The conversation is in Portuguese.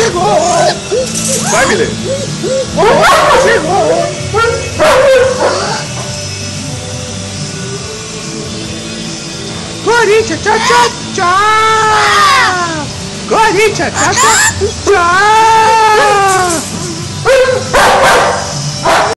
chegou! Vai, Milê! O Papa chegou! Corinthians, tchau, tchau, tchau! Corinthians, tchau, tchau, tchau!